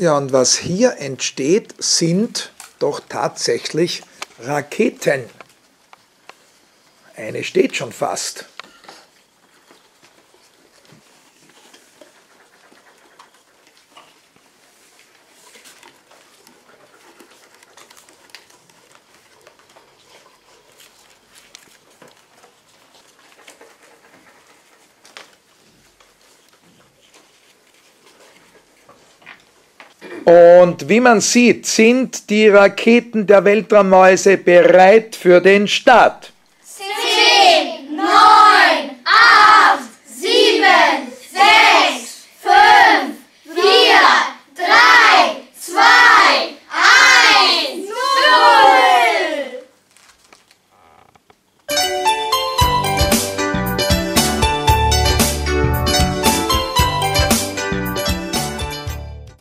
Ja, und was hier entsteht, sind doch tatsächlich Raketen. Eine steht schon fast. Und wie man sieht, sind die Raketen der Weltraummäuse bereit für den Start.